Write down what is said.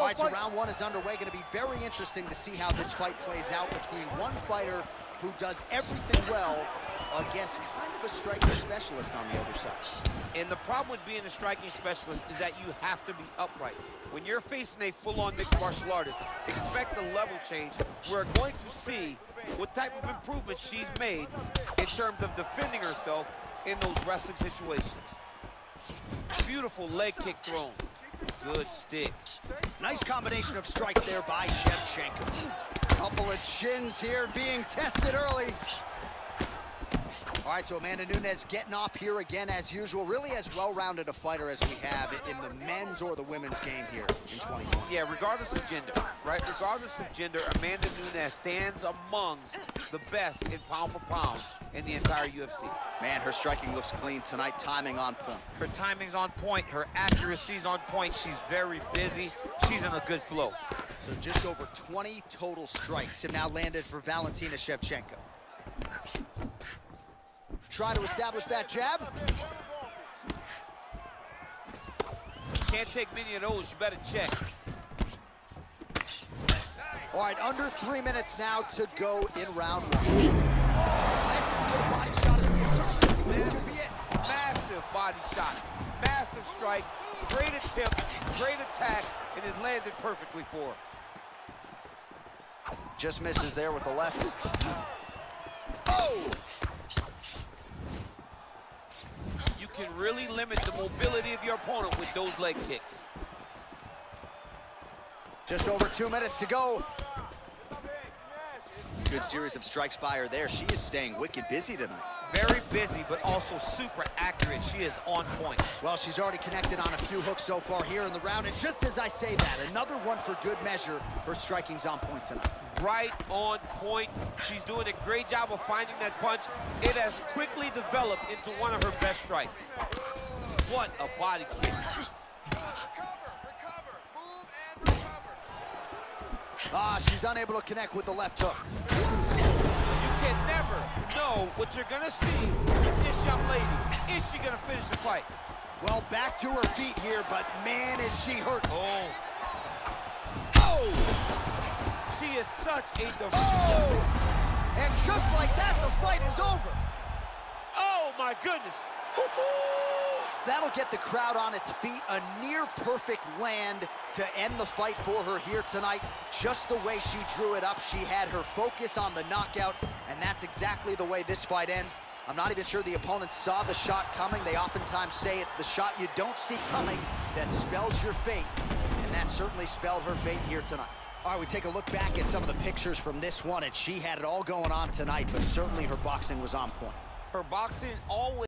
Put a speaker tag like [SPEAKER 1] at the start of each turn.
[SPEAKER 1] go,
[SPEAKER 2] All right, so round one is underway. Going to be very interesting to see how this fight plays out between one fighter who does everything well against kind of a striking specialist on the other side.
[SPEAKER 3] And the problem with being a striking specialist is that you have to be upright. When you're facing a full-on mixed martial artist, expect a level change. We're going to see what type of improvements she's made in terms of defending herself in those wrestling situations. Beautiful leg kick thrown. Good stick.
[SPEAKER 2] Nice combination of strikes there by Shevchenko. Couple of chins here being tested early. All right, so Amanda Nunes getting off here again as usual. Really as well-rounded a fighter as we have in the men's or the women's game here in 2020.
[SPEAKER 3] Yeah, regardless of gender, right? Regardless of gender, Amanda Nunes stands amongst the best in pound for pound in the entire UFC.
[SPEAKER 2] Man, her striking looks clean tonight, timing on point.
[SPEAKER 3] Her timing's on point, her accuracy's on point. She's very busy. She's in a good flow.
[SPEAKER 2] So just over 20 total strikes have now landed for Valentina Shevchenko. Trying to establish that jab.
[SPEAKER 3] Can't take many of those, you better check.
[SPEAKER 2] All right, under three minutes now to go in round one. That's as good body shot as we can certainly. This could be it.
[SPEAKER 3] Massive body shot, massive strike, great attempt, great attack, and it landed perfectly for her.
[SPEAKER 2] Just misses there with the left.
[SPEAKER 3] Can really limit the mobility of your opponent with those leg kicks.
[SPEAKER 2] Just over two minutes to go. Good series of strikes by her there. She is staying wicked busy tonight.
[SPEAKER 3] Very busy, but also super accurate. She is on point.
[SPEAKER 2] Well, she's already connected on a few hooks so far here in the round. And just as I say that, another one for good measure. Her striking's on point tonight.
[SPEAKER 3] Right on point. She's doing a great job of finding that punch. It has quickly developed into one of her best strikes. What a body kick.
[SPEAKER 2] Ah, she's unable to connect with the left hook.
[SPEAKER 3] You can never know what you're gonna see with this young lady. Is she gonna finish the fight?
[SPEAKER 2] Well, back to her feet here, but man, is she hurt.
[SPEAKER 3] Oh,
[SPEAKER 2] Oh!
[SPEAKER 3] she is such a
[SPEAKER 2] Oh! And just like that, the fight is over.
[SPEAKER 3] Oh my goodness.
[SPEAKER 2] That'll get the crowd on its feet. A near perfect land to end the fight for her here tonight. Just the way she drew it up. She had her focus on the knockout, and that's exactly the way this fight ends. I'm not even sure the opponent saw the shot coming. They oftentimes say it's the shot you don't see coming that spells your fate, and that certainly spelled her fate here tonight. All right, we take a look back at some of the pictures from this one, and she had it all going on tonight, but certainly her boxing was on point.
[SPEAKER 3] Her boxing always